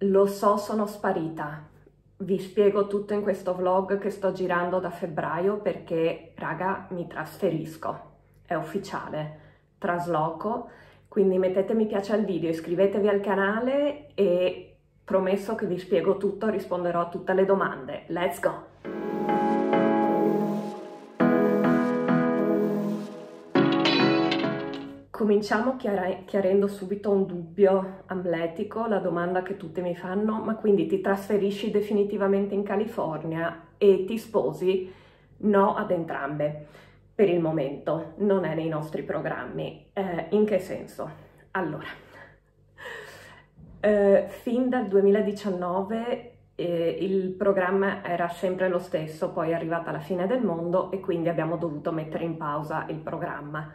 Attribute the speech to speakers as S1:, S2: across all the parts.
S1: Lo so, sono sparita. Vi spiego tutto in questo vlog che sto girando da febbraio perché, raga, mi trasferisco. È ufficiale. Trasloco. Quindi mettete mi piace al video, iscrivetevi al canale e promesso che vi spiego tutto, risponderò a tutte le domande. Let's go! Cominciamo chiarendo subito un dubbio amletico, la domanda che tutti mi fanno, ma quindi ti trasferisci definitivamente in California e ti sposi? No ad entrambe, per il momento, non è nei nostri programmi. Eh, in che senso? Allora, eh, fin dal 2019 eh, il programma era sempre lo stesso, poi è arrivata la fine del mondo e quindi abbiamo dovuto mettere in pausa il programma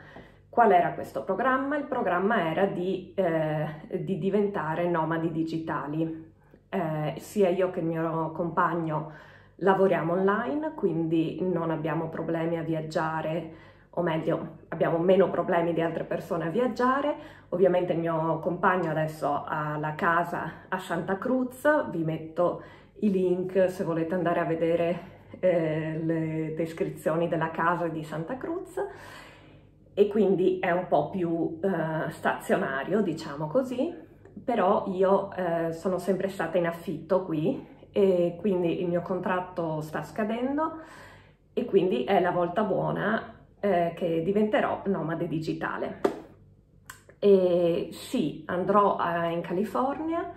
S1: Qual era questo programma? Il programma era di, eh, di diventare nomadi digitali. Eh, sia io che il mio compagno lavoriamo online, quindi non abbiamo problemi a viaggiare, o meglio, abbiamo meno problemi di altre persone a viaggiare. Ovviamente il mio compagno adesso ha la casa a Santa Cruz, vi metto i link se volete andare a vedere eh, le descrizioni della casa di Santa Cruz e quindi è un po' più eh, stazionario, diciamo così, però io eh, sono sempre stata in affitto qui e quindi il mio contratto sta scadendo e quindi è la volta buona eh, che diventerò nomade digitale. E sì, andrò eh, in California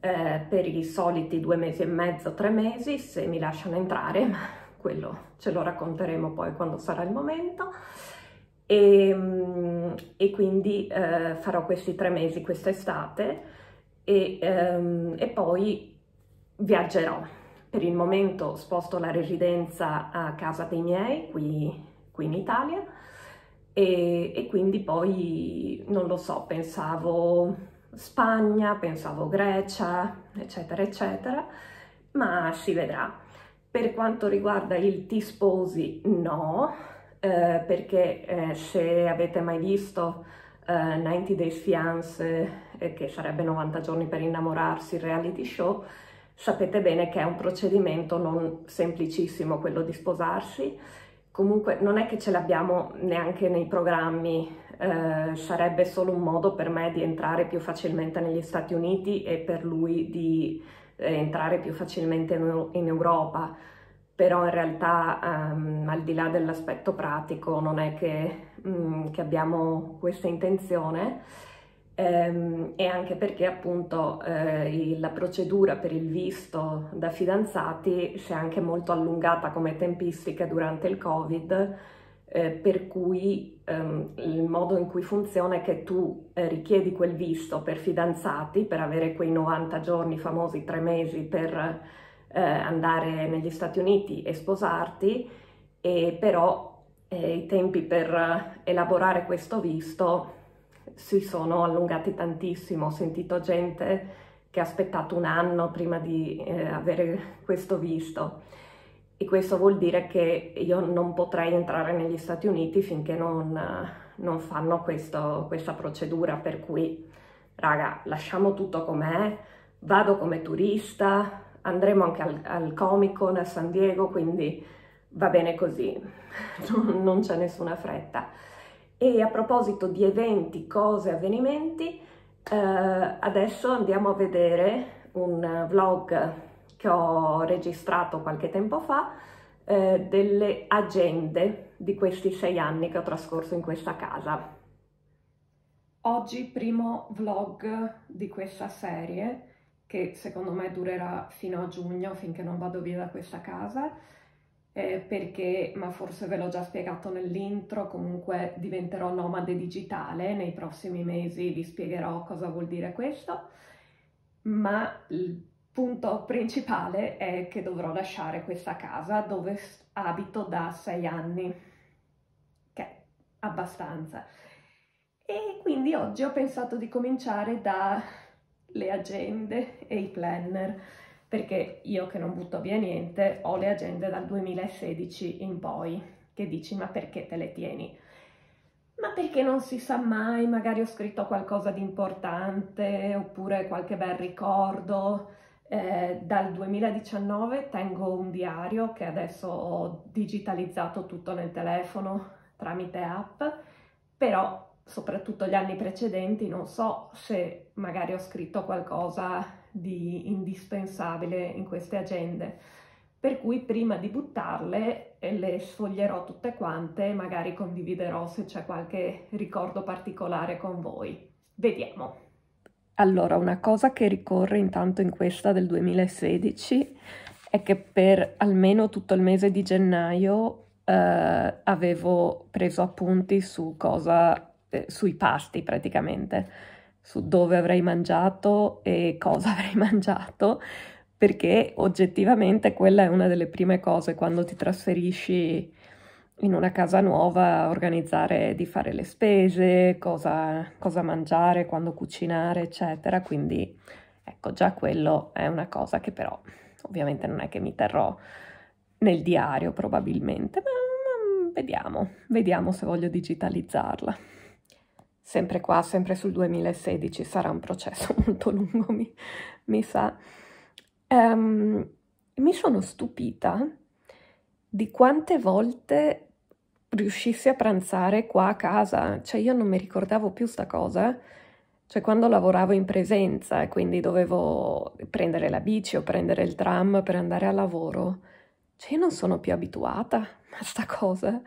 S1: eh, per i soliti due mesi e mezzo, tre mesi, se mi lasciano entrare, ma quello ce lo racconteremo poi quando sarà il momento e, ehm, e quindi eh, farò questi tre mesi quest'estate e, ehm, e poi viaggerò. Per il momento sposto la residenza a casa dei miei qui, qui in Italia e, e, quindi poi non lo so, pensavo Spagna, pensavo Grecia, eccetera, eccetera, ma si vedrà. Per quanto riguarda il ti sposi, no, eh, perché eh, se avete mai visto eh, 90 Days Fiance, eh, che sarebbe 90 giorni per innamorarsi, reality show, sapete bene che è un procedimento non semplicissimo quello di sposarsi. Comunque non è che ce l'abbiamo neanche nei programmi, eh, sarebbe solo un modo per me di entrare più facilmente negli Stati Uniti e per lui di entrare più facilmente in Europa però in realtà um, al di là dell'aspetto pratico non è che, um, che abbiamo questa intenzione. Um, e anche perché appunto eh, la procedura per il visto da fidanzati si è anche molto allungata come tempistica durante il covid eh, per cui ehm, il modo in cui funziona è che tu eh, richiedi quel visto per fidanzati per avere quei 90 giorni famosi tre mesi per eh, andare negli Stati Uniti e sposarti, e però eh, i tempi per elaborare questo visto si sono allungati tantissimo. Ho sentito gente che ha aspettato un anno prima di eh, avere questo visto e questo vuol dire che io non potrei entrare negli Stati Uniti finché non, non fanno questo, questa procedura, per cui raga lasciamo tutto com'è, vado come turista, andremo anche al, al Comic Con a San Diego, quindi va bene così, non c'è nessuna fretta. E a proposito di eventi, cose, avvenimenti, eh, adesso andiamo a vedere un vlog che ho registrato qualche tempo fa eh, delle agende di questi sei anni che ho trascorso in questa casa. Oggi primo vlog di questa serie che secondo me durerà fino a giugno finché non vado via da questa casa eh, perché, ma forse ve l'ho già spiegato nell'intro, comunque diventerò nomade digitale nei prossimi mesi, vi spiegherò cosa vuol dire questo, ma il punto principale è che dovrò lasciare questa casa dove abito da sei anni, che è abbastanza. E quindi oggi ho pensato di cominciare da le agende e i planner, perché io che non butto via niente ho le agende dal 2016 in poi, che dici ma perché te le tieni? ma perché non si sa mai, magari ho scritto qualcosa di importante oppure qualche bel ricordo. Eh, dal 2019 tengo un diario che adesso ho digitalizzato tutto nel telefono tramite app, però soprattutto gli anni precedenti non so se magari ho scritto qualcosa di indispensabile in queste agende per cui prima di buttarle eh, le sfoglierò tutte quante e magari condividerò se c'è qualche ricordo particolare con voi. Vediamo. Allora, una cosa che ricorre intanto in questa del 2016 è che per almeno tutto il mese di gennaio eh, avevo preso appunti su cosa, eh, sui pasti praticamente, su dove avrei mangiato e cosa avrei mangiato, perché oggettivamente quella è una delle prime cose quando ti trasferisci in una casa nuova, organizzare di fare le spese, cosa, cosa mangiare, quando cucinare, eccetera. Quindi ecco, già quello è una cosa che però ovviamente non è che mi terrò nel diario probabilmente, ma, vediamo, vediamo se voglio digitalizzarla. Sempre qua, sempre sul 2016, sarà un processo molto lungo, mi, mi sa. Um, mi sono stupita di quante volte riuscissi a pranzare qua a casa, cioè io non mi ricordavo più sta cosa, cioè quando lavoravo in presenza e quindi dovevo prendere la bici o prendere il tram per andare al lavoro, cioè io non sono più abituata a sta cosa,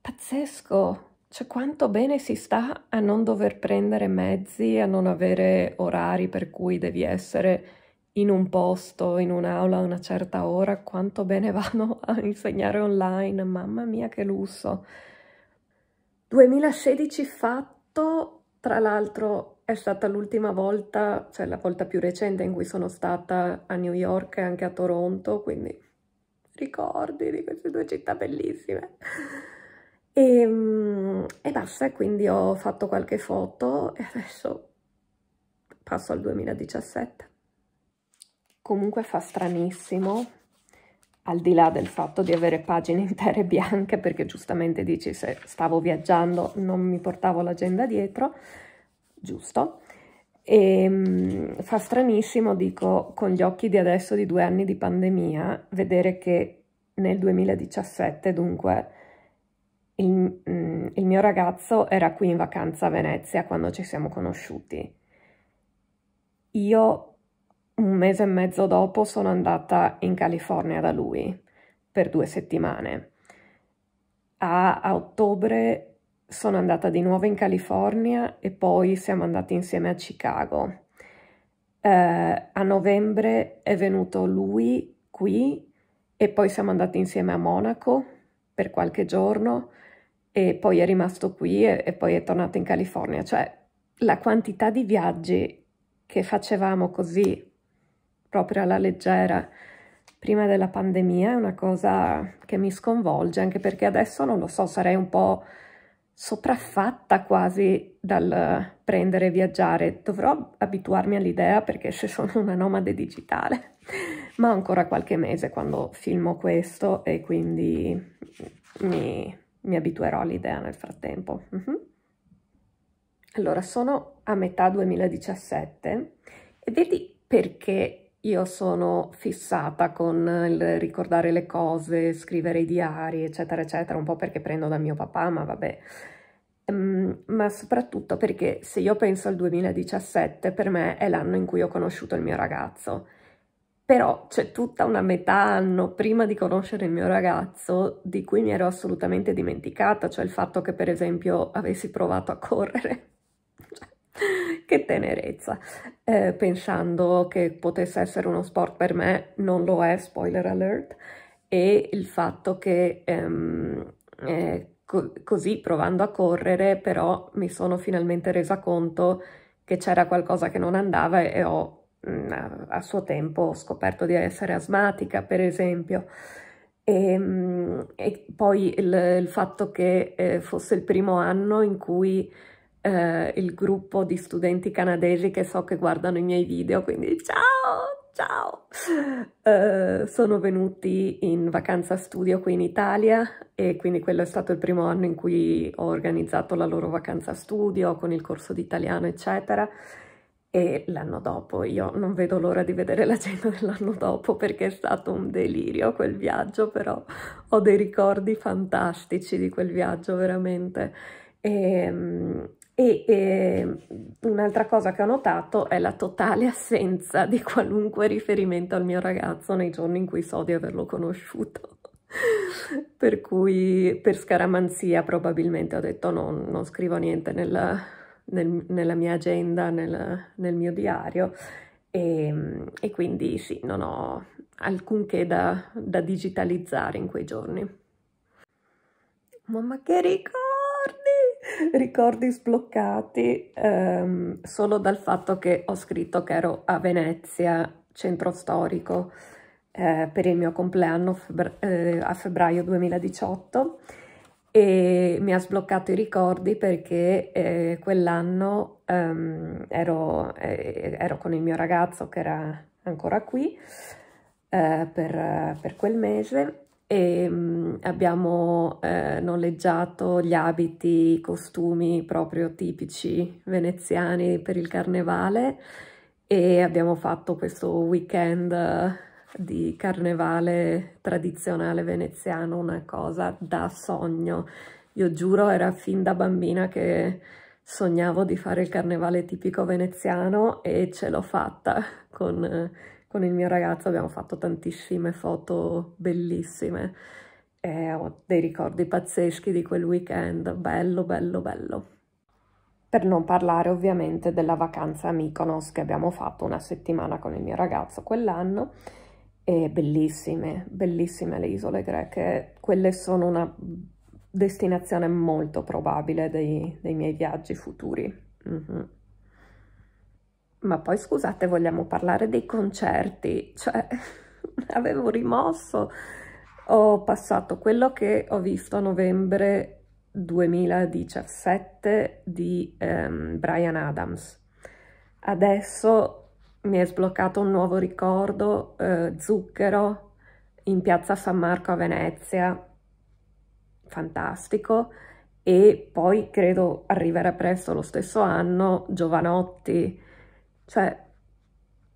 S1: pazzesco, cioè quanto bene si sta a non dover prendere mezzi, a non avere orari per cui devi essere in un posto, in un'aula a una certa ora, quanto bene vanno a insegnare online, mamma mia che lusso. 2016 fatto, tra l'altro è stata l'ultima volta, cioè la volta più recente in cui sono stata a New York e anche a Toronto, quindi ricordi di queste due città bellissime. E, ehm, e basta, quindi ho fatto qualche foto e adesso passo al 2017 comunque fa stranissimo, al di là del fatto di avere pagine intere bianche, perché giustamente dici se stavo viaggiando non mi portavo l'agenda dietro, giusto? E um, fa stranissimo, dico, con gli occhi di adesso di due anni di pandemia, vedere che nel 2017, dunque, il, mm, il mio ragazzo era qui in vacanza a Venezia quando ci siamo conosciuti. Io un mese e mezzo dopo sono andata in California da lui per due settimane. A, a, ottobre sono andata di nuovo in California e poi siamo andati insieme a Chicago. Eh, a novembre è venuto lui qui e poi siamo andati insieme a Monaco per qualche giorno e poi è rimasto qui e, e poi è tornato in California. Cioè la quantità di viaggi che facevamo così proprio alla leggera prima della pandemia è una cosa che mi sconvolge, anche perché adesso non lo so, sarei un po' sopraffatta quasi dal prendere e viaggiare. Dovrò abituarmi all'idea perché se sono una nomade digitale, ma ho ancora qualche mese quando filmo questo e quindi mi, mi abituerò all'idea nel frattempo. Uh -huh. Allora, sono a metà 2017 e vedi perché io sono fissata con il ricordare le cose, scrivere i diari, eccetera, eccetera, un po' perché prendo da mio papà, ma vabbè. Um, ma soprattutto perché se io penso al 2017, per me è l'anno in cui ho conosciuto il mio ragazzo. Però c'è tutta una metà anno prima di conoscere il mio ragazzo di cui mi ero assolutamente dimenticata, cioè il fatto che per esempio avessi provato a correre che tenerezza. Eh, pensando che potesse essere uno sport per me, non lo è, spoiler alert, e il fatto che ehm, eh, co così provando a correre però mi sono finalmente resa conto che c'era qualcosa che non andava e ho a suo tempo scoperto di essere asmatica per esempio. E, ehm, e poi il, il, fatto che eh, fosse il primo anno in cui eh, il gruppo di studenti canadesi che so che guardano i miei video, quindi ciao, ciao! Uh, sono venuti in vacanza studio qui in Italia e quindi quello è stato il primo anno in cui ho organizzato la loro vacanza studio con il corso di italiano, eccetera. E l'anno dopo, io non vedo l'ora di vedere l'agenda dell'anno dopo perché è stato un delirio quel viaggio, però ho dei ricordi fantastici di quel viaggio, veramente. E, ehm, e, e un'altra cosa che ho notato è la totale assenza di qualunque riferimento al mio ragazzo nei giorni in cui so di averlo conosciuto. per cui per scaramanzia probabilmente ho detto no, non scrivo niente nella, nel, nella mia agenda, nel, nel mio diario e, e, quindi sì, non ho alcunché da, da digitalizzare in quei giorni. Mamma che ricordo! ricordi sbloccati ehm, solo dal fatto che ho scritto che ero a Venezia, centro storico, eh, per il mio compleanno febbra eh, a febbraio 2018 e mi ha sbloccato i ricordi perché eh, quell'anno ehm, ero, eh, ero, con il mio ragazzo che era ancora qui eh, per, per quel mese e mh, abbiamo eh, noleggiato gli abiti, i costumi proprio tipici veneziani per il carnevale e abbiamo fatto questo weekend di carnevale tradizionale veneziano, una cosa da sogno. Io giuro era fin da bambina che sognavo di fare il carnevale tipico veneziano e ce l'ho fatta con con il mio ragazzo abbiamo fatto tantissime foto bellissime e ho dei ricordi pazzeschi di quel weekend, bello, bello, bello. Per non parlare ovviamente della vacanza a Mykonos che abbiamo fatto una settimana con il mio ragazzo quell'anno e bellissime, bellissime le isole greche, quelle sono una destinazione molto probabile dei, dei miei viaggi futuri. Mm -hmm. Ma poi scusate, vogliamo parlare dei concerti? Cioè, avevo rimosso, ho passato quello che ho visto a novembre 2017 di um, Brian Adams. Adesso mi è sbloccato un nuovo ricordo, uh, Zucchero, in piazza San Marco a Venezia, fantastico, e poi credo arriverà presto lo stesso anno Giovanotti, cioè,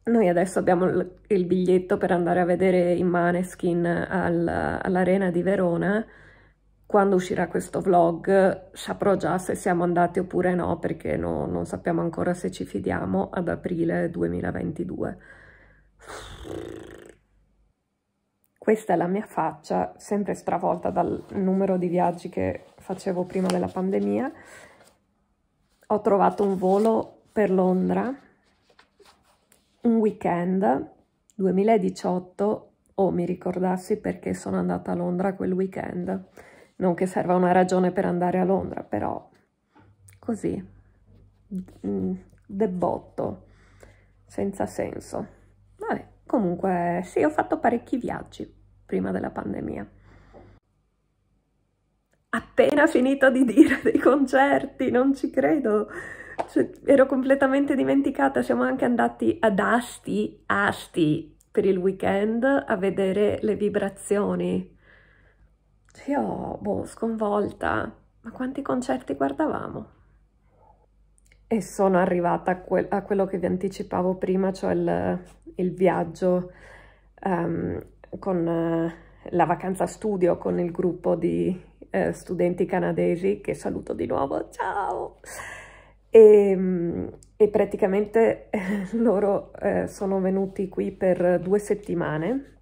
S1: noi adesso abbiamo il, il biglietto per andare a vedere i Maneskin al, all'Arena di Verona. Quando uscirà questo vlog saprò già se siamo andati oppure no, perché no, non sappiamo ancora se ci fidiamo ad aprile 2022. Questa è la mia faccia, sempre stravolta dal numero di viaggi che facevo prima della pandemia. Ho trovato un volo per Londra un weekend 2018 o oh, mi ricordassi perché sono andata a Londra quel weekend. Non che serva una ragione per andare a Londra, però così, mm, debotto, senza senso. Vabbè, comunque sì, ho fatto parecchi viaggi prima della pandemia. Appena finito di dire dei concerti, non ci credo. Cioè, ero completamente dimenticata, siamo anche andati ad Asti, Asti per il weekend a vedere le vibrazioni. Io, boh, sconvolta, ma quanti concerti guardavamo? E sono arrivata a, que a quello che vi anticipavo prima, cioè il, il viaggio um, con uh, la vacanza studio con il gruppo di uh, studenti canadesi, che saluto di nuovo, ciao! e, ehm, e praticamente loro eh, sono venuti qui per due settimane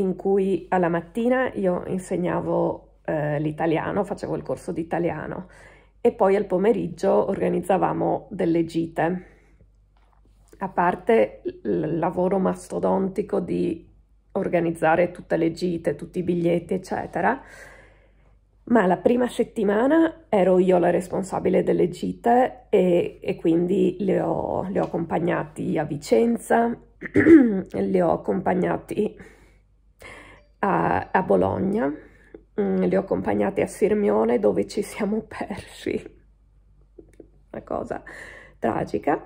S1: in cui alla mattina io insegnavo eh, l'italiano, facevo il corso di italiano e poi al pomeriggio organizzavamo delle gite. A parte il lavoro mastodontico di organizzare tutte le gite, tutti i biglietti, eccetera, ma la prima settimana ero io la responsabile delle gite e, e quindi li ho, li ho, accompagnati a Vicenza, li ho accompagnati a, a Bologna, mm, li ho accompagnati a Sirmione dove ci siamo persi, una cosa tragica,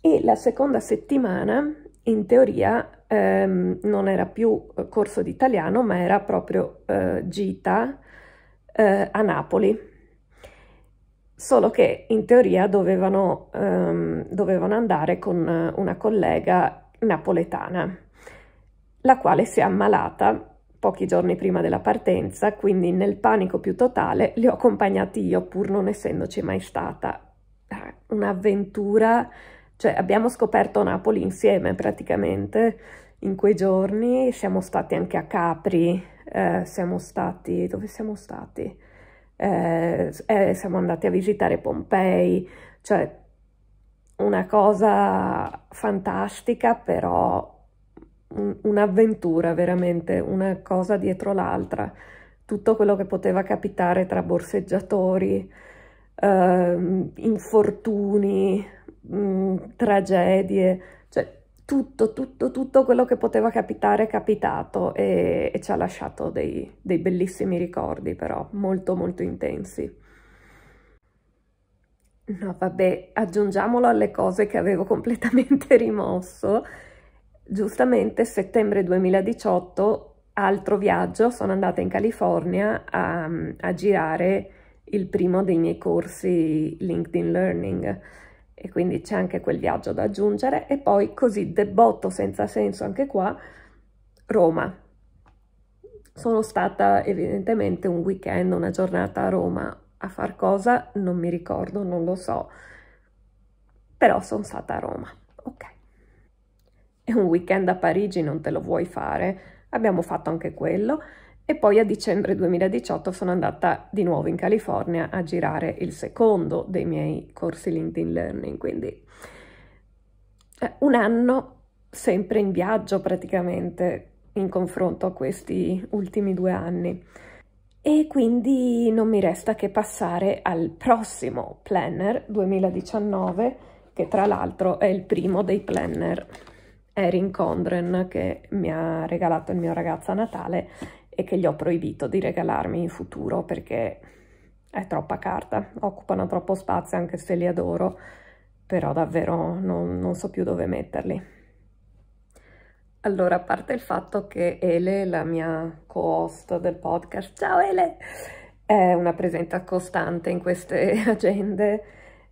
S1: e la seconda settimana in teoria ehm, non era più corso di italiano, ma era proprio eh, gita eh, a Napoli. Solo che in teoria dovevano, ehm, dovevano andare con una collega napoletana, la quale si è ammalata pochi giorni prima della partenza, quindi nel panico più totale li ho accompagnati io pur non essendoci mai stata. Eh, un'avventura, cioè abbiamo scoperto Napoli insieme praticamente in quei giorni, siamo stati anche a Capri, eh, siamo stati, dove siamo stati? Eh, eh, siamo andati a visitare Pompei, cioè una cosa fantastica però un'avventura veramente, una cosa dietro l'altra, tutto quello che poteva capitare tra borseggiatori, eh, infortuni, mh, mm, tragedie, cioè tutto, tutto, tutto quello che poteva capitare è capitato e, e ci ha lasciato dei, dei bellissimi ricordi però, molto molto intensi. No, vabbè, aggiungiamolo alle cose che avevo completamente rimosso giustamente settembre 2018, altro viaggio, sono andata in California a, a girare il primo dei miei corsi LinkedIn Learning. E quindi c'è anche quel viaggio da aggiungere. E poi così debotto senza senso anche qua Roma. Sono stata evidentemente un weekend una giornata a Roma a far cosa non mi ricordo non lo so. Però sono stata a Roma. Ok e un weekend a Parigi non te lo vuoi fare, abbiamo fatto anche quello. E poi a dicembre 2018 sono andata di nuovo in California a girare il secondo dei miei corsi LinkedIn Learning, quindi eh, un anno sempre in viaggio praticamente in confronto a questi ultimi due anni. E quindi non mi resta che passare al prossimo planner 2019, che tra l'altro è il primo dei planner Erin Condren che mi ha regalato il mio ragazzo a Natale e che gli ho proibito di regalarmi in futuro perché è troppa carta, occupano troppo spazio anche se li adoro, però davvero non, non so più dove metterli. Allora, a parte il fatto che Ele, la mia co-host del podcast, ciao Ele, è una presenza costante in queste agende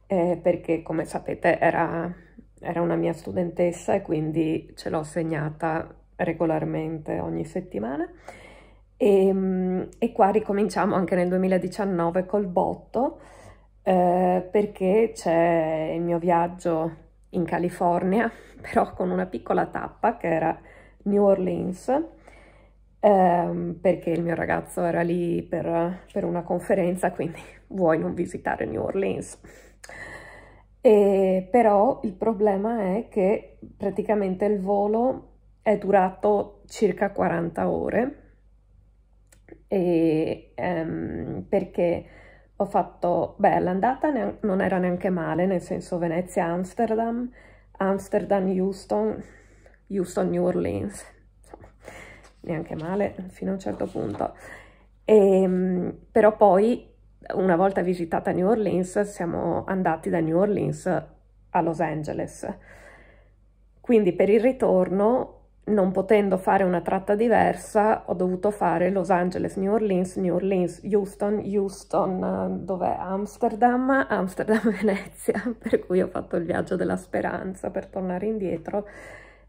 S1: eh, perché come sapete era era una mia studentessa e quindi ce l'ho segnata regolarmente ogni settimana. E, ehm, e, qua ricominciamo anche nel 2019 col botto eh, perché c'è il mio viaggio in California, però con una piccola tappa che era New Orleans, eh, perché il mio ragazzo era lì per, per una conferenza, quindi vuoi non visitare New Orleans? E però il problema è che praticamente il volo è durato circa 40 ore e, um, perché ho fatto, beh, l'andata non era neanche male, nel senso Venezia-Amsterdam, Amsterdam-Houston, Houston-New Orleans, neanche male fino a un certo punto. E, um, però poi una volta visitata New Orleans siamo andati da New Orleans a Los Angeles. Quindi per il ritorno, non potendo fare una tratta diversa, ho dovuto fare Los Angeles, New Orleans, New Orleans, Houston, Houston, dov'è? Amsterdam, Amsterdam, Venezia, per cui ho fatto il viaggio della speranza per tornare indietro,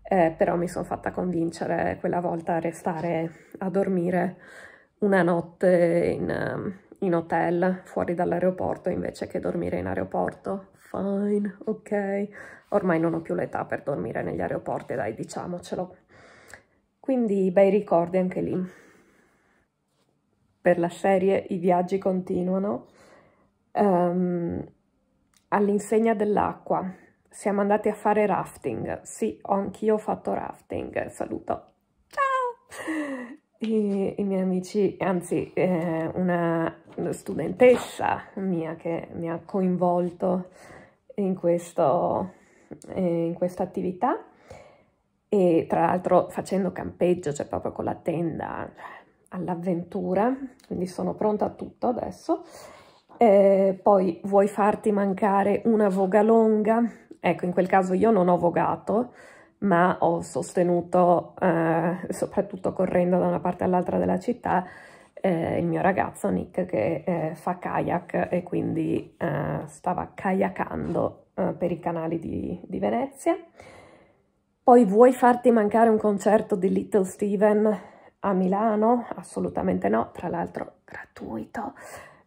S1: eh, però mi sono fatta convincere quella volta a restare a dormire una notte in in hotel fuori dall'aeroporto invece che dormire in aeroporto. Fine, ok. Ormai non ho più l'età per dormire negli aeroporti, dai, diciamocelo. Quindi bei ricordi anche lì. Per la serie I viaggi continuano. Um, all'insegna dell'acqua. Siamo andati a fare rafting. Sì, anch'io ho fatto rafting. Saluto. Ciao! I, i miei amici, anzi eh, una studentessa mia che mi ha coinvolto in, questo, eh, in questa attività e tra l'altro facendo campeggio, cioè proprio con la tenda all'avventura, quindi sono pronta a tutto adesso. Eh, poi vuoi farti mancare una voga longa? Ecco, in quel caso io non ho vogato, ma ho sostenuto, eh, soprattutto correndo da una parte all'altra della città, eh, il mio ragazzo Nick che eh, fa kayak e quindi eh, stava kayakando eh, per i canali di, di, Venezia. Poi vuoi farti mancare un concerto di Little Steven a Milano? Assolutamente no, tra l'altro gratuito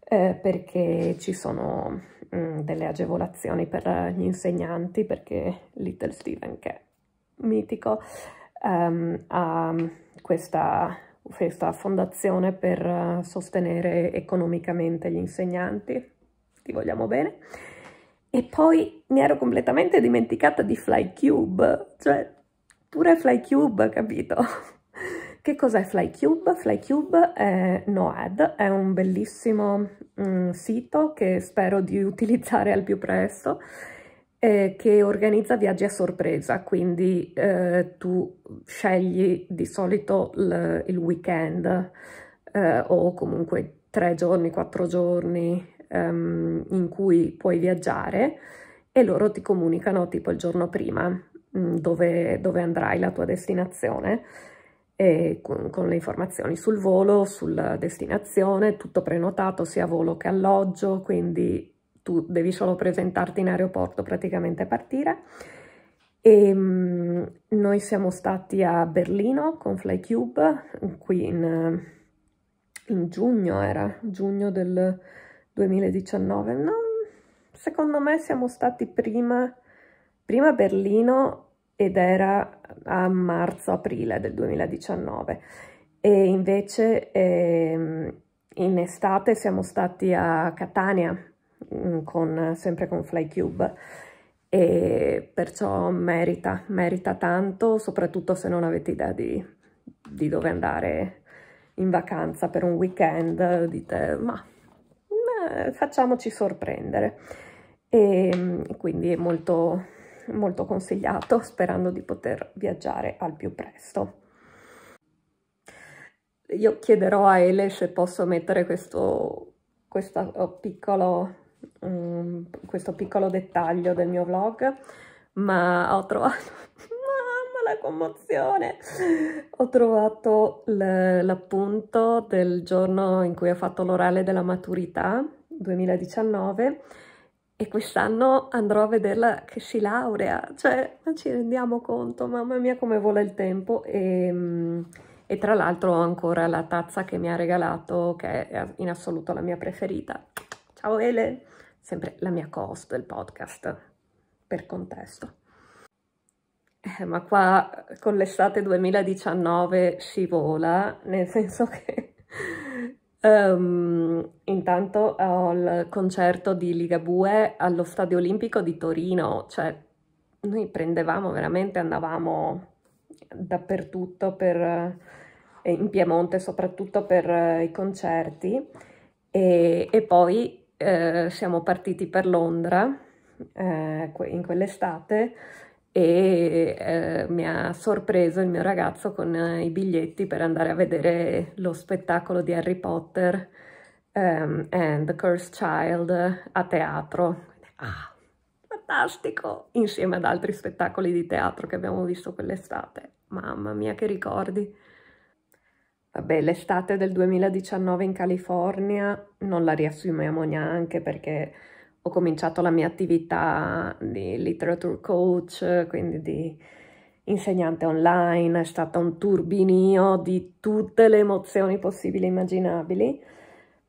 S1: eh, perché ci sono mh, mm, delle agevolazioni per gli insegnanti perché Little Steven che è mitico um, ha questa questa fondazione per eh, sostenere economicamente gli insegnanti, ti vogliamo bene. E poi mi ero completamente dimenticata di FlyCube, cioè pure FlyCube, capito? Che cos'è FlyCube? FlyCube è NoAd, è un bellissimo mm, sito che spero di utilizzare al più presto eh, che organizza viaggi a sorpresa, quindi eh, tu scegli di solito il, weekend eh, o comunque tre giorni, quattro giorni ehm, in cui puoi viaggiare e loro ti comunicano tipo il giorno prima mm, dove, dove, andrai, la tua destinazione. Con, con le informazioni sul volo, sulla destinazione, tutto prenotato sia volo che alloggio, quindi tu devi solo presentarti in aeroporto praticamente partire. E um, noi siamo stati a Berlino con FlyCube, qui in, in giugno era, giugno del 2019. No, secondo me siamo stati prima, prima a Berlino ed era a marzo-aprile del 2019 e invece eh, in estate siamo stati a Catania con, sempre con FlyCube e perciò merita, merita tanto, soprattutto se non avete idea di, di dove andare in vacanza per un weekend, dite ma eh, facciamoci sorprendere e mm, quindi è molto, molto consigliato sperando di poter viaggiare al più presto. Io chiederò a Ele se posso mettere questo, questo piccolo um, questo piccolo dettaglio del mio vlog, ma ho trovato, mamma la commozione, ho trovato l'appunto del giorno in cui ho fatto l'orale della maturità, 2019, e quest'anno andrò a vederla che si laurea, cioè non ci rendiamo conto, mamma mia come vola il tempo e, e tra l'altro ho ancora la tazza che mi ha regalato che è in assoluto la mia preferita. Ciao Ele! Sempre la mia cost del podcast, per contesto. Eh, ma qua con l'estate 2019 si vola, nel senso che um, intanto ho il concerto di Ligabue allo Stadio Olimpico di Torino, cioè noi prendevamo veramente, andavamo dappertutto per, eh, in Piemonte soprattutto per eh, i concerti e, e poi eh, siamo partiti per Londra eh, in quell'estate e eh, mi ha sorpreso il mio ragazzo con eh, i biglietti per andare a vedere lo spettacolo di Harry Potter um, and the Cursed Child a teatro. Ah, fantastico! Insieme ad altri spettacoli di teatro che abbiamo visto quell'estate. Mamma mia, che ricordi! Vabbè, l'estate del 2019 in California non la riassumiamo neanche perché ho cominciato la mia attività di literature coach, quindi di insegnante online, è stato un turbinio di tutte le emozioni possibili e immaginabili.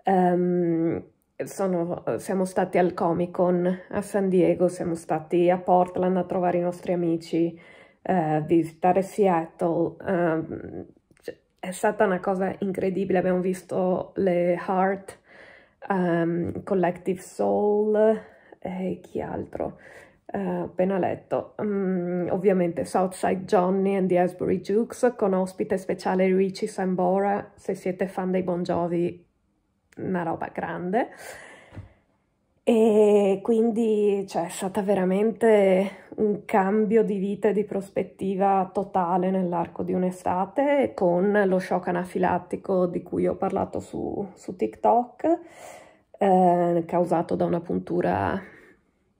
S1: Um, sono, siamo stati al Comic Con a San Diego, siamo stati a Portland a trovare i nostri amici, uh, visitare Seattle, um, è stata una cosa incredibile, abbiamo visto le Heart, um, Collective Soul e chi altro, uh, appena letto, um, ovviamente Southside Johnny and the Asbury Jukes con ospite speciale Richie Sambora, se siete fan dei Bon Jovi, una roba grande. E quindi cioè, è stata veramente un cambio di vita e di prospettiva totale nell'arco di un'estate con lo shock anafilattico di cui ho parlato su, su TikTok, eh, causato da una puntura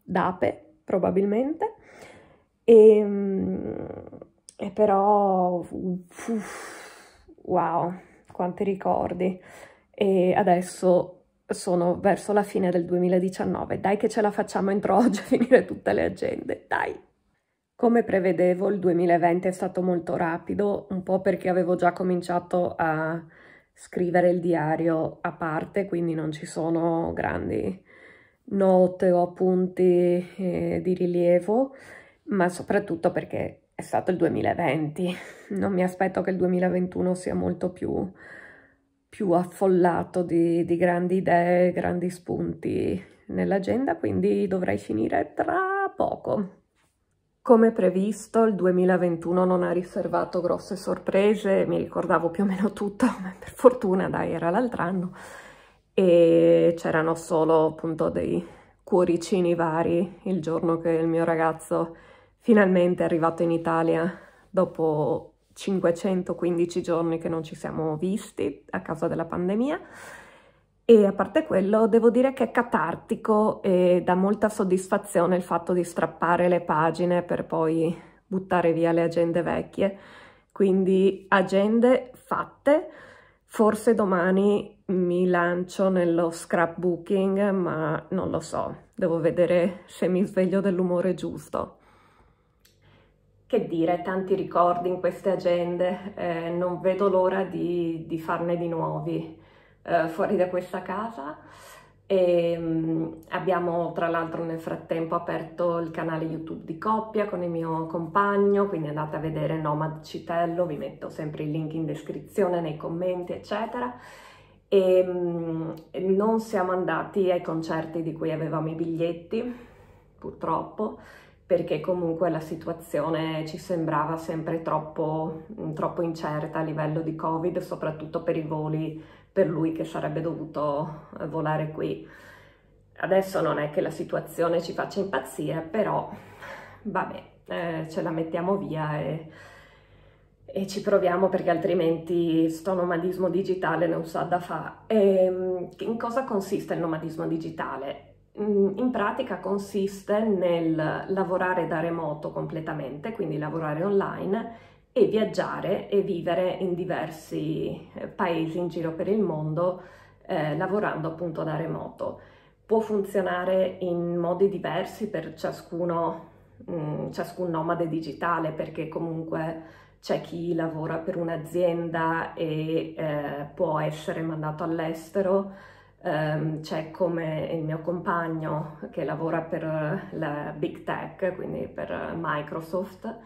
S1: d'ape probabilmente. E, ehm, e però, uff, wow, quanti ricordi. E adesso sono verso la fine del 2019, dai che ce la facciamo entro oggi a finire tutte le agende, dai! Come prevedevo il 2020 è stato molto rapido, un po' perché avevo già cominciato a scrivere il diario a parte, quindi non ci sono grandi note o appunti eh, di rilievo, ma soprattutto perché è stato il 2020. Non mi aspetto che il 2021 sia molto più, più affollato di, di grandi idee, grandi spunti nell'agenda, quindi dovrei finire tra poco. Come previsto, il 2021 non ha riservato grosse sorprese, mi ricordavo più o meno tutto, ma per fortuna, dai, era l'altro anno, e c'erano solo appunto dei cuoricini vari il giorno che il mio ragazzo finalmente è arrivato in Italia dopo 515 giorni che non ci siamo visti a causa della pandemia e a parte quello, devo dire che è catartico e dà molta soddisfazione il fatto di strappare le pagine per poi buttare via le agende vecchie. Quindi agende fatte, forse domani mi lancio nello scrapbooking, ma non lo so, devo vedere se mi sveglio dell'umore giusto. Che dire, tanti ricordi in queste agende, eh, non vedo l'ora di, di farne di nuovi eh, fuori da questa casa e um, abbiamo tra l'altro nel frattempo aperto il canale YouTube di coppia con il mio compagno, quindi andate a vedere Nomad Citello, vi metto sempre il link in descrizione, nei commenti eccetera. E um, non siamo andati ai concerti di cui avevamo i biglietti, purtroppo, perché comunque la situazione ci sembrava sempre troppo, troppo incerta a livello di Covid, soprattutto per i voli per lui che sarebbe dovuto eh, volare qui. Adesso non è che la situazione ci faccia impazzire, però vabbè, eh, ce la mettiamo via e, e, ci proviamo perché altrimenti sto nomadismo digitale non sa da fare. Ehm, in cosa consiste il nomadismo digitale? Mm, in pratica consiste nel lavorare da remoto completamente, quindi lavorare online e viaggiare e vivere in diversi eh, paesi in giro per il mondo eh, lavorando appunto da remoto. Può funzionare in modi diversi per ciascuno, mh, mm, ciascun nomade digitale perché comunque c'è chi lavora per un'azienda e eh, può essere mandato all'estero, c'è come il mio compagno che lavora per la Big Tech, quindi per Microsoft,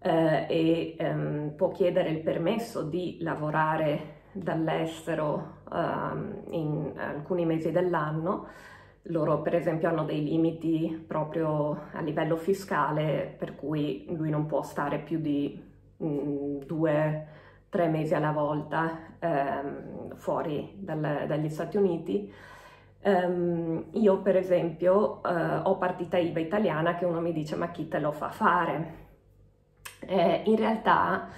S1: eh, e ehm, può chiedere il permesso di lavorare dall'estero ehm, in alcuni mesi dell'anno. Loro per esempio hanno dei limiti proprio a livello fiscale per cui lui non può stare più di mh, mm, due, tre mesi alla volta ehm, fuori dal, dagli Stati Uniti. Um, io per esempio uh, ho partita IVA italiana che uno mi dice ma chi te lo fa fare? Eh, in realtà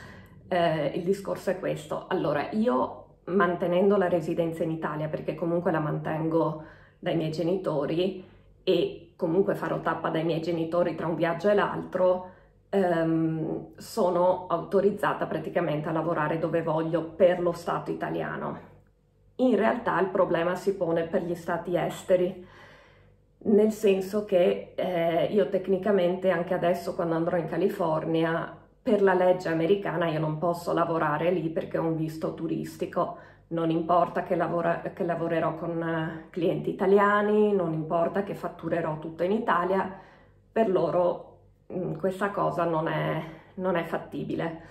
S1: eh, il discorso è questo. Allora, io mantenendo la residenza in Italia, perché comunque la mantengo dai miei genitori e comunque farò tappa dai miei genitori tra un viaggio e l'altro, ehm, sono autorizzata praticamente a lavorare dove voglio per lo Stato italiano. In realtà il problema si pone per gli stati esteri, nel senso che eh, io tecnicamente anche adesso quando andrò in California per la legge americana io non posso lavorare lì perché ho un visto turistico, non importa che, lavora, che lavorerò con eh, clienti italiani, non importa che fatturerò tutto in Italia, per loro questa cosa non è, non è fattibile.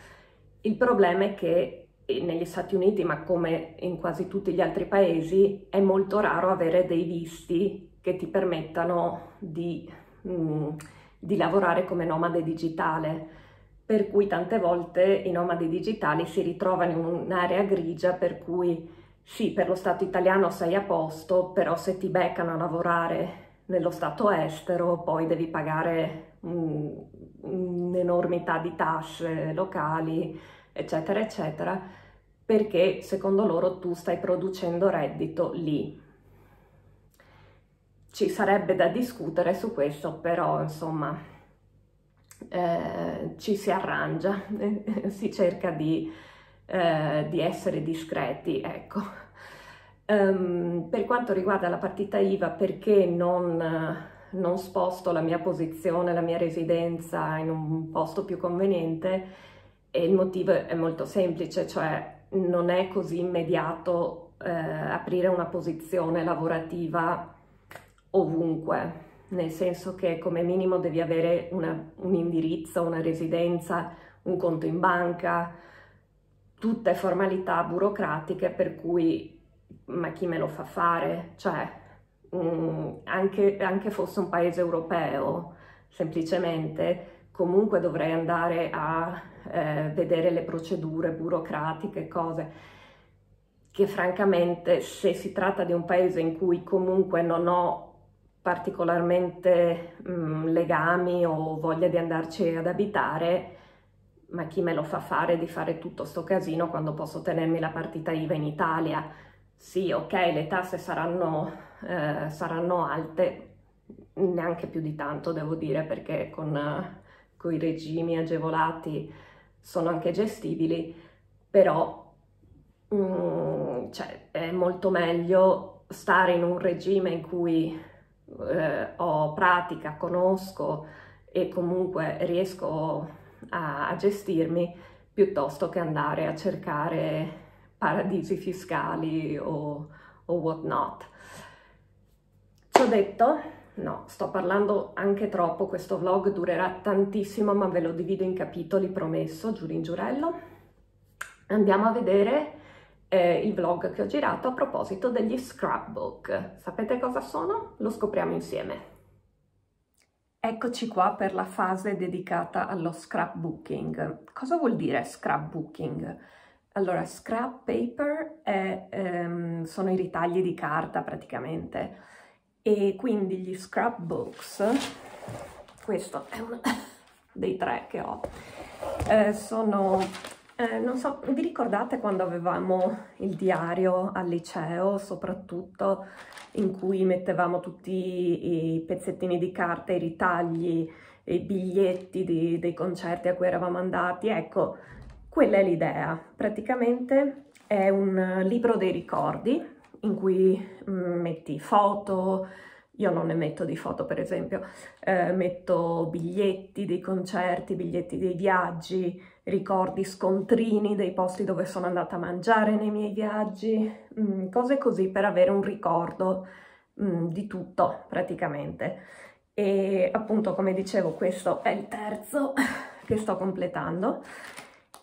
S1: Il problema è che eh, negli Stati Uniti, ma come in quasi tutti gli altri paesi, è molto raro avere dei visti che ti permettano di, mh, mm, di lavorare come nomade digitale, per cui tante volte i nomadi digitali si ritrovano in un'area grigia per cui sì, per lo Stato italiano sei a posto, però se ti beccano a lavorare nello Stato estero poi devi pagare un'enormità di tasse locali, eccetera, eccetera, perché secondo loro tu stai producendo reddito lì. Ci sarebbe da discutere su questo, però insomma eh, ci si arrangia, si cerca di, eh, di, essere discreti, ecco. Um, per quanto riguarda la partita IVA, perché non, non sposto la mia posizione, la mia residenza in un posto più conveniente? E il motivo è molto semplice, cioè non è così immediato eh, aprire una posizione lavorativa ovunque, nel senso che come minimo devi avere una, un indirizzo, una residenza, un conto in banca, tutte formalità burocratiche per cui ma chi me lo fa fare? Cioè, mh, mm, anche, anche fosse un paese europeo, semplicemente, comunque dovrei andare a eh, vedere le procedure burocratiche, cose che francamente se si tratta di un paese in cui comunque non ho particolarmente mh, mm, legami o voglia di andarci ad abitare, ma chi me lo fa fare di fare tutto sto casino quando posso tenermi la partita IVA in Italia? Sì, ok, le tasse saranno, eh, saranno alte, neanche più di tanto devo dire, perché con, uh, i regimi agevolati sono anche gestibili, però mm, cioè, è molto meglio stare in un regime in cui eh, ho pratica, conosco e comunque riesco a, a gestirmi piuttosto che andare a cercare paradisi fiscali o, o what not. Ciò detto, no, sto parlando anche troppo, questo vlog durerà tantissimo ma ve lo divido in capitoli, promesso, giuro in giurello. Andiamo a vedere eh, il vlog che ho girato a proposito degli scrapbook. Sapete cosa sono? Lo scopriamo insieme. Eccoci qua per la fase dedicata allo scrapbooking. Cosa vuol dire scrapbooking? Allora, scrap paper è, ehm, sono i ritagli di carta praticamente e quindi gli scrapbooks, questo è uno dei tre che ho, eh, sono eh, non so, vi ricordate quando avevamo il diario al liceo, soprattutto in cui mettevamo tutti i pezzettini di carta, i ritagli, i biglietti di, dei concerti a cui eravamo andati? Ecco, quella è l'idea. Praticamente è un libro dei ricordi in cui mm, metti foto, io non ne metto di foto per esempio, eh, metto biglietti dei concerti, biglietti dei viaggi, ricordi, scontrini dei posti dove sono andata a mangiare nei miei viaggi, mh, mm, cose così per avere un ricordo mh, mm, di tutto praticamente. E appunto come dicevo questo è il terzo che sto completando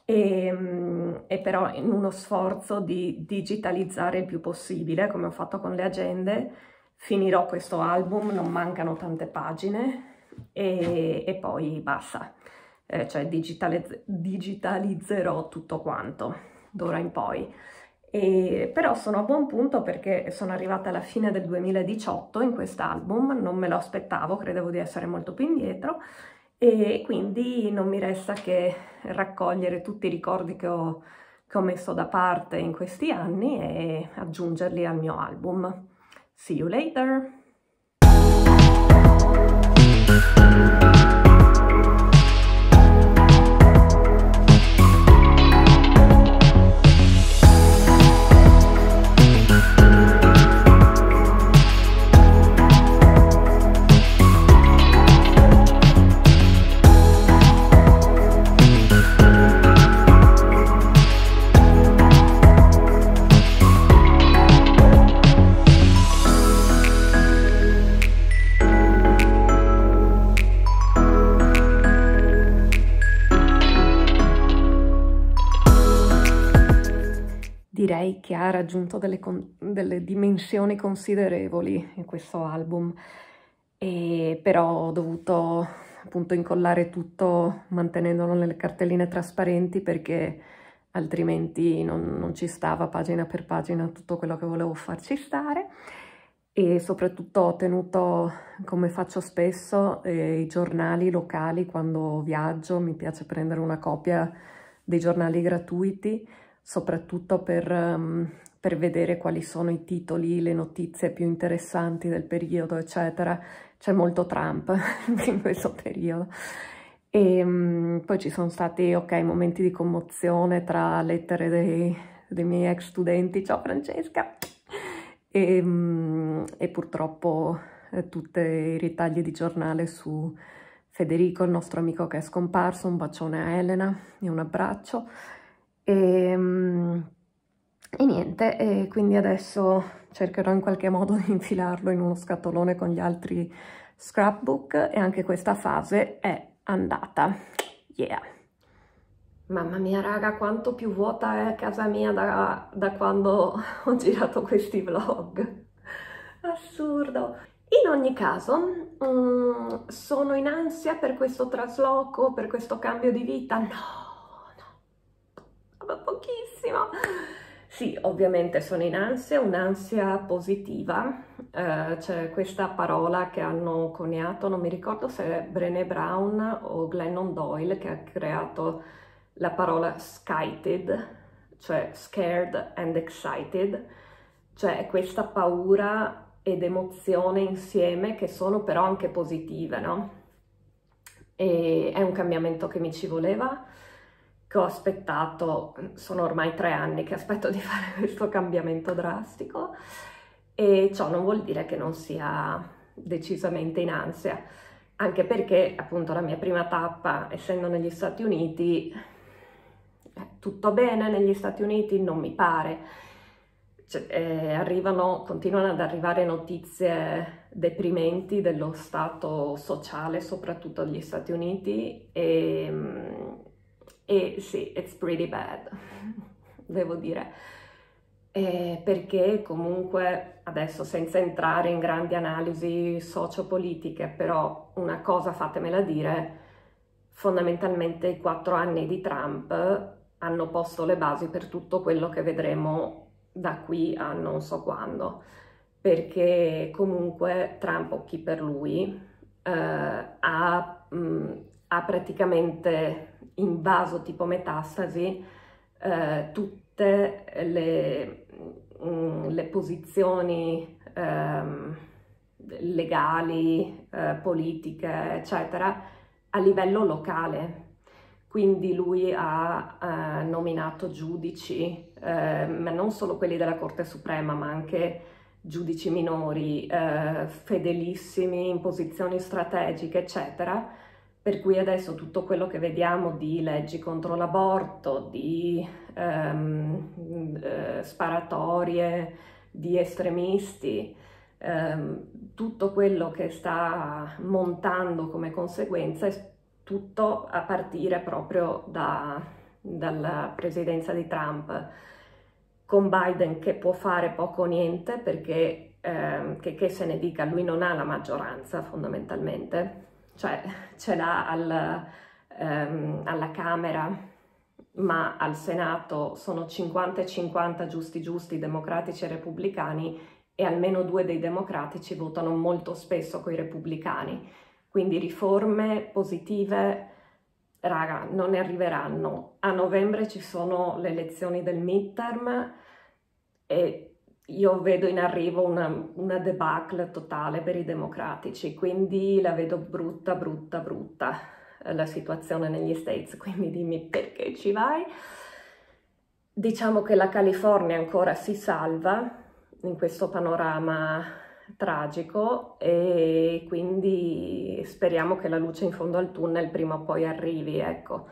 S1: e, mh, mm, e però in uno sforzo di digitalizzare il più possibile come ho fatto con le agende finirò questo album, non mancano tante pagine e, e poi basta eh, cioè digitalizz digitalizzerò tutto quanto d'ora in poi. E, però sono a buon punto perché sono arrivata alla fine del 2018 in quest'album, non me lo aspettavo, credevo di essere molto più indietro e quindi non mi resta che raccogliere tutti i ricordi che ho, che ho messo da parte in questi anni e aggiungerli al mio album. See you later! Direi che ha raggiunto delle, delle dimensioni considerevoli in questo album, e però ho dovuto appunto incollare tutto mantenendolo nelle cartelline trasparenti perché altrimenti non, non, ci stava pagina per pagina tutto quello che volevo farci stare. E soprattutto ho tenuto, come faccio spesso, eh, i giornali locali quando viaggio, mi piace prendere una copia dei giornali gratuiti soprattutto per, um, per vedere quali sono i titoli, le notizie più interessanti del periodo, eccetera. C'è molto Trump in questo periodo. E um, poi ci sono stati, ok, momenti di commozione tra lettere dei, dei miei ex studenti, ciao Francesca, e, um, e purtroppo eh, tutti i ritagli di giornale su Federico, il nostro amico che è scomparso, un bacione a Elena e un abbraccio. E, um, e niente, e quindi adesso cercherò in qualche modo di infilarlo in uno scatolone con gli altri scrapbook e anche questa fase è andata. Yeah! Mamma mia raga, quanto più vuota è casa mia da, da quando ho girato questi vlog. Assurdo! In ogni caso, um, sono in ansia per questo trasloco, per questo cambio di vita? No, pochissimo. Sì, ovviamente sono in ansia, un'ansia positiva. Uh, c'è questa parola che hanno coniato, non mi ricordo se è Brené Brown o Glennon Doyle che ha creato la parola skited, cioè scared and excited, cioè questa paura ed emozione insieme che sono però anche positive, no? E è un cambiamento che mi ci voleva, che ho aspettato, sono ormai tre anni che aspetto di fare questo cambiamento drastico e ciò non vuol dire che non sia decisamente in ansia, anche perché appunto la mia prima tappa, essendo negli Stati Uniti, tutto bene negli Stati Uniti, non mi pare, cioè, eh, arrivano, continuano ad arrivare notizie deprimenti dello stato sociale, soprattutto degli Stati Uniti, e, e sì, it's pretty bad, devo dire. Eh, perché comunque adesso senza entrare in grandi analisi sociopolitiche, però una cosa fatemela dire, fondamentalmente i quattro anni di Trump hanno posto le basi per tutto quello che vedremo da qui a non so quando, perché comunque Trump o chi per lui eh, ha, mh, ha, praticamente invaso tipo metastasi eh, tutte le, mh, le posizioni eh, legali, eh, politiche, eccetera, a livello locale quindi lui ha eh, nominato giudici, eh, ma non solo quelli della Corte Suprema, ma anche giudici minori, eh, fedelissimi in posizioni strategiche, eccetera. Per cui adesso tutto quello che vediamo di leggi contro l'aborto, di ehm, eh, sparatorie, di estremisti, ehm, tutto quello che sta montando come conseguenza è tutto a partire proprio da, dalla presidenza di Trump, con Biden che può fare poco o niente perché, eh, che, che, se ne dica, lui non ha la maggioranza fondamentalmente, cioè ce l'ha al, ehm, alla Camera, ma al Senato sono 50 e 50 giusti giusti democratici e repubblicani e almeno due dei democratici votano molto spesso con i repubblicani quindi riforme positive, raga, non ne arriveranno. A novembre ci sono le elezioni del midterm e io vedo in arrivo una, una debacle totale per i democratici, quindi la vedo brutta, brutta, brutta eh, la situazione negli States, quindi dimmi perché ci vai. Diciamo che la California ancora si salva in questo panorama tragico e quindi speriamo che la luce in fondo al tunnel prima o poi arrivi, ecco.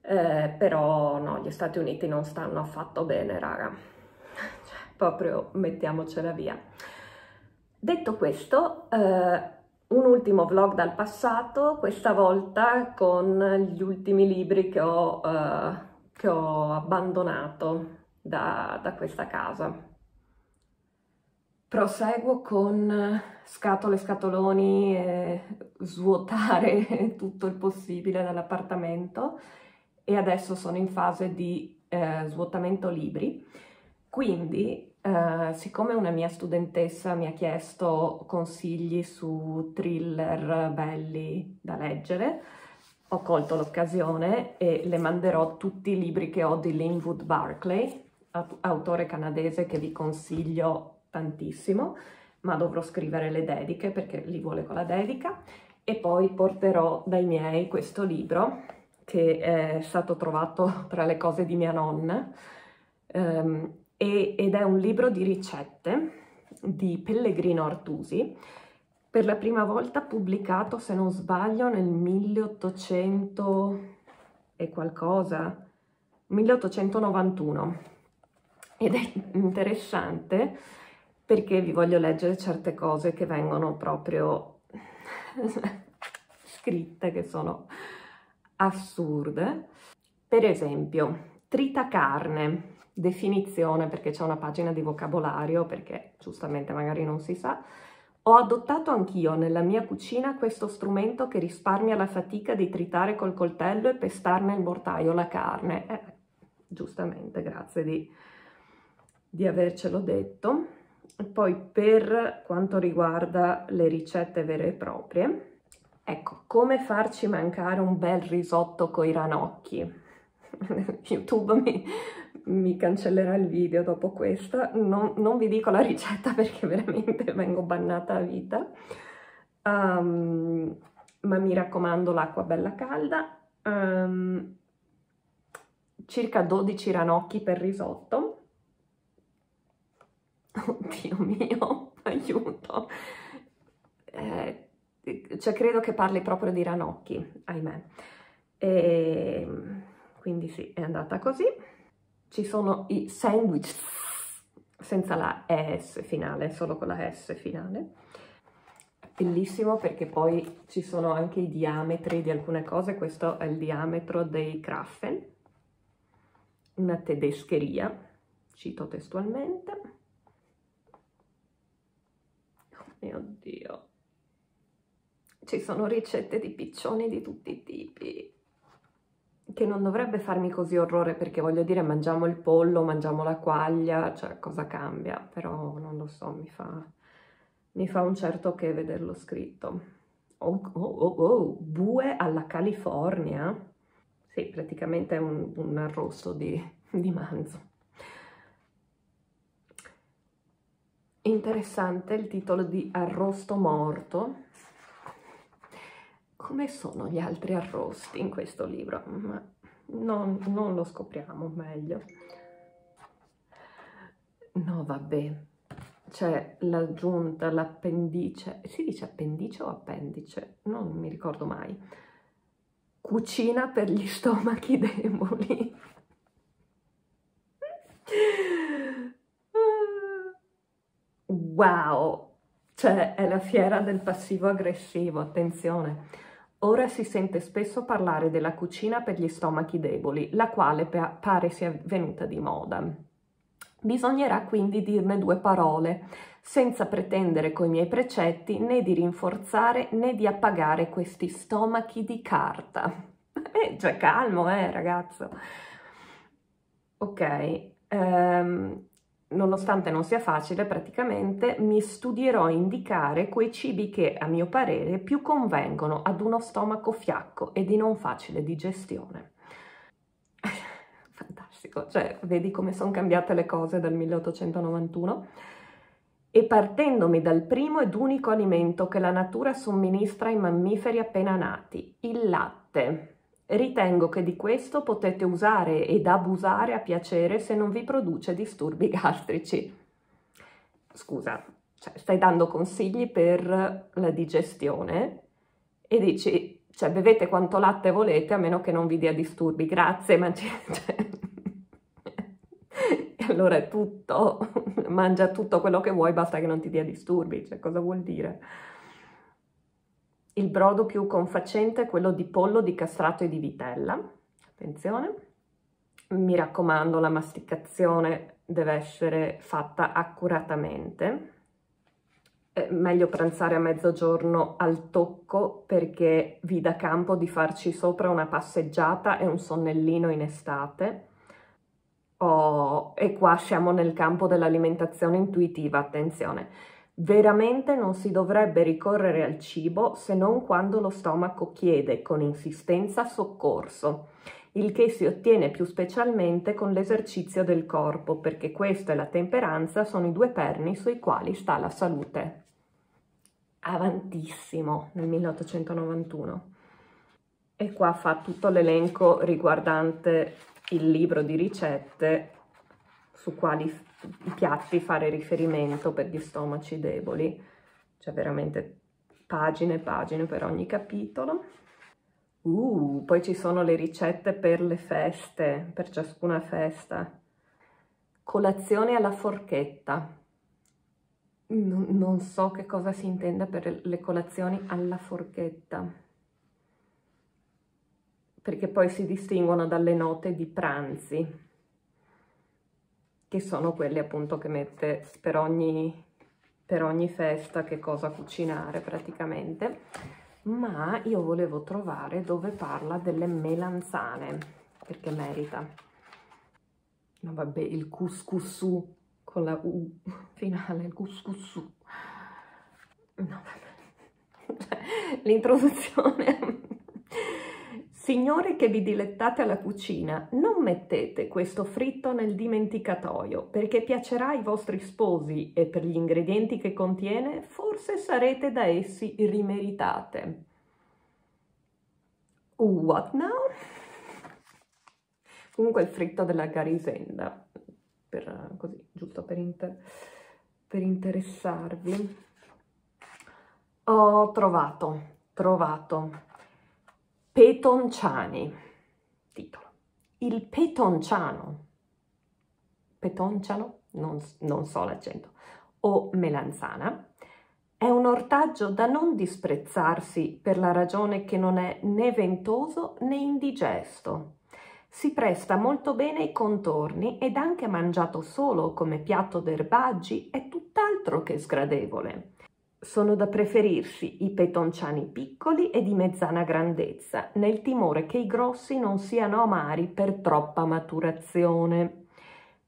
S1: Eh, però no, gli Stati Uniti non stanno affatto bene, raga. Proprio mettiamocela via. Detto questo, eh, un ultimo vlog dal passato, questa volta con gli ultimi libri che ho, eh, che ho abbandonato da, da questa casa. Proseguo con scatole, scatoloni e svuotare tutto il possibile dall'appartamento e adesso sono in fase di eh, svuotamento libri. Quindi, eh, siccome una mia studentessa mi ha chiesto consigli su thriller belli da leggere, ho colto l'occasione e le manderò tutti i libri che ho di Linwood Barclay, autore canadese che vi consiglio tantissimo, ma dovrò scrivere le dediche perché li vuole con la dedica. e poi porterò dai miei questo libro che è stato trovato tra le cose di mia nonna um, e, ed è un libro di ricette di Pellegrino Artusi per la prima volta pubblicato, se non sbaglio, nel 1800 e qualcosa, 1891. Ed è interessante perché vi voglio leggere certe cose che vengono proprio scritte, che sono assurde. Per esempio, trita carne, definizione perché c'è una pagina di vocabolario, perché giustamente magari non si sa, ho adottato anch'io nella mia cucina questo strumento che risparmia la fatica di tritare col coltello e pestare nel mortaio la carne. Eh, giustamente, grazie di, di avercelo detto. Poi per quanto riguarda le ricette vere e proprie, ecco, come farci mancare un bel risotto coi ranocchi. YouTube mi, mi cancellerà il video dopo questa, non, non, vi dico la ricetta perché veramente vengo bannata a vita, um, ma mi raccomando l'acqua bella calda, um, circa 12 ranocchi per risotto, oddio mio, aiuto, eh, cioè credo che parli proprio di ranocchi, ahimè, e, quindi sì, è andata così ci sono i sandwich senza la ES finale, solo con la S finale. Bellissimo perché poi ci sono anche i diametri di alcune cose, questo è il diametro dei Kraffen, una tedescheria, cito testualmente. Oh mio Dio! Ci sono ricette di piccioni di tutti i tipi, che non dovrebbe farmi così orrore perché voglio dire mangiamo il pollo, mangiamo la quaglia, cioè cosa cambia, però non lo so, mi fa, mi fa un certo che vederlo scritto. Oh, oh, oh, oh, bue alla California? Sì, praticamente è un, un arrosto di, di manzo. Interessante il titolo di arrosto morto, come sono gli altri arrosti in questo libro? Ma non, non lo scopriamo meglio. No, vabbè, c'è l'aggiunta, l'appendice, si dice appendice o appendice? Non mi ricordo mai. Cucina per gli stomachi deboli. Wow, cioè è la fiera del passivo aggressivo, attenzione. Ora si sente spesso parlare della cucina per gli stomachi deboli, la quale pare sia venuta di moda. Bisognerà quindi dirne due parole, senza pretendere coi miei precetti né di rinforzare né di appagare questi stomachi di carta. Eh, cioè calmo, eh, ragazzo. Ok, um, nonostante non sia facile, praticamente mi studierò a indicare quei cibi che, a mio parere, più convengono ad uno stomaco fiacco e di non facile digestione. Fantastico, cioè vedi come sono cambiate le cose dal 1891? E partendomi dal primo ed unico alimento che la natura somministra ai mammiferi appena nati, il latte. Ritengo che di questo potete usare ed abusare a piacere se non vi produce disturbi gastrici. Scusa, cioè, stai dando consigli per la digestione e dici, cioè bevete quanto latte volete a meno che non vi dia disturbi, grazie, ma cioè, allora è tutto, mangia tutto quello che vuoi, basta che non ti dia disturbi, cioè cosa vuol dire? Il brodo più confacente è quello di pollo, di castrato e di vitella. Attenzione. Mi raccomando, la masticazione deve essere fatta accuratamente. È meglio pranzare a mezzogiorno al tocco perché vi dà campo di farci sopra una passeggiata e un sonnellino in estate. Oh, e qua siamo nel campo dell'alimentazione intuitiva, attenzione Veramente non si dovrebbe ricorrere al cibo se non quando lo stomaco chiede con insistenza soccorso, il che si ottiene più specialmente con l'esercizio del corpo, perché questo e la temperanza sono i due perni sui quali sta la salute. avantissimo nel 1891 e qua fa tutto l'elenco riguardante il libro di ricette su quali piatti fare riferimento per gli stomaci deboli, c'è veramente pagine e pagine per ogni capitolo. Uh, poi ci sono le ricette per le feste, per ciascuna festa. Colazione alla forchetta. Non, non so che cosa si intenda per le colazioni alla forchetta, perché poi si distinguono dalle note di pranzi, che sono quelle appunto che mette per ogni, per ogni festa che cosa cucinare praticamente ma io volevo trovare dove parla delle melanzane, perché merita. No, vabbè, il couscoussù con la U finale, il couscoussù. No, L'introduzione. Signore che vi dilettate alla cucina, non mettete questo fritto nel dimenticatoio, perché piacerà ai vostri sposi e per gli ingredienti che contiene forse sarete da essi rimeritate. What now? Comunque il fritto della Garisenda, per, così, giusto per, inter per interessarvi. Ho trovato, trovato Petonciani, titolo. Il petonciano, petonciano, non, non so l'accento, o melanzana, è un ortaggio da non disprezzarsi per la ragione che non è né ventoso né indigesto. Si presta molto bene ai contorni ed anche mangiato solo come piatto d'erbaggi è tutt'altro che sgradevole sono da preferirsi i petonciani piccoli e di mezzana grandezza, nel timore che i grossi non siano amari per troppa maturazione.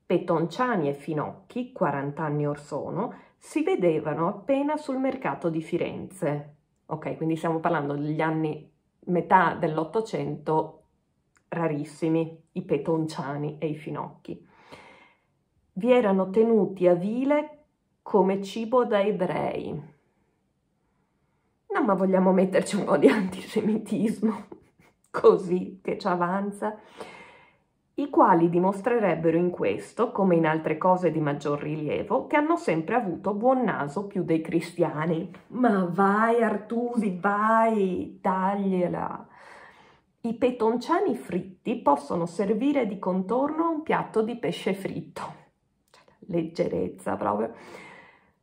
S1: Petonciani e finocchi, 40 anni or sono, si vedevano appena sul mercato di Firenze. Ok, quindi stiamo parlando degli anni metà dell'Ottocento, rarissimi, i petonciani e i finocchi. Vi erano tenuti a vile come cibo da ebrei, No, ma vogliamo metterci un po' di antisemitismo, così che ci avanza, i quali dimostrerebbero in questo, come in altre cose di maggior rilievo, che hanno sempre avuto buon naso più dei cristiani. Ma vai Artusi, vai, tagliela! I petonciani fritti possono servire di contorno a un piatto di pesce fritto. Cioè, leggerezza proprio.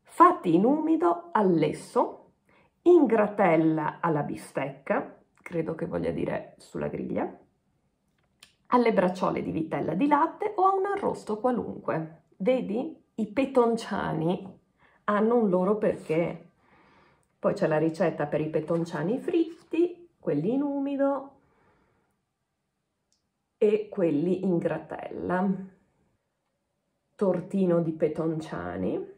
S1: Fatti in umido, allesso, in gratella alla bistecca, credo che voglia dire sulla griglia, alle bracciole di vitella di latte o a un arrosto qualunque. Vedi? I petonciani hanno un loro perché. Poi c'è la ricetta per i petonciani fritti, quelli in umido e quelli in gratella. Tortino di petonciani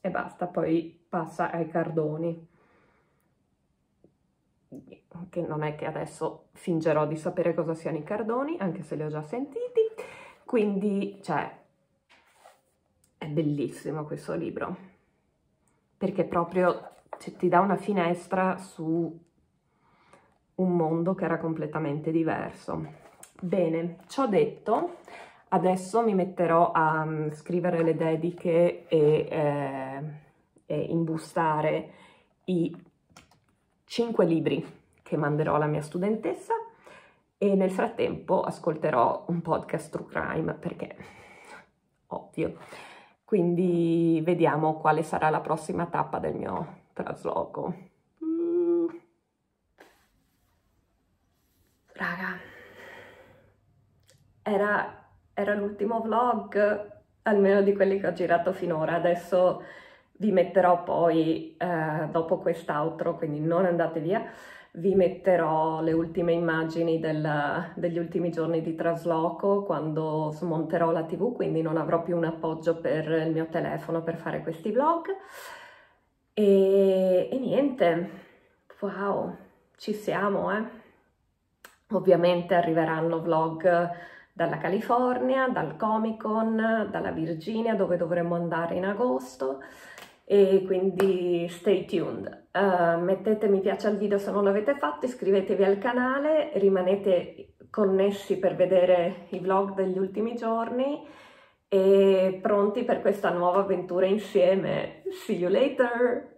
S1: e basta, poi passa ai cardoni che non è che adesso fingerò di sapere cosa siano i cardoni, anche se li ho già sentiti, quindi, cioè, è bellissimo questo libro, perché proprio cioè, ti dà una finestra su un mondo che era completamente diverso. Bene, ciò detto, adesso mi metterò a um, scrivere le dediche e, eh, e imbustare i cinque libri che manderò alla mia studentessa e nel frattempo ascolterò un podcast true crime perché ovvio. Quindi vediamo quale sarà la prossima tappa del mio trasloco. Raga, era, era l'ultimo vlog, almeno di quelli che ho girato finora. Adesso vi metterò poi eh, dopo quest'altro, quindi non andate via, vi metterò le ultime immagini del, degli ultimi giorni di trasloco quando smonterò la tv, quindi non avrò più un appoggio per il mio telefono per fare questi vlog. E, e niente, wow, ci siamo, eh. Ovviamente arriveranno vlog dalla California, dal Comic Con, dalla Virginia dove dovremmo andare in agosto e quindi stay tuned. Uh, mettete mi piace al video se non l'avete fatto, iscrivetevi al canale, rimanete connessi per vedere i vlog degli ultimi giorni e pronti per questa nuova avventura insieme. See you later!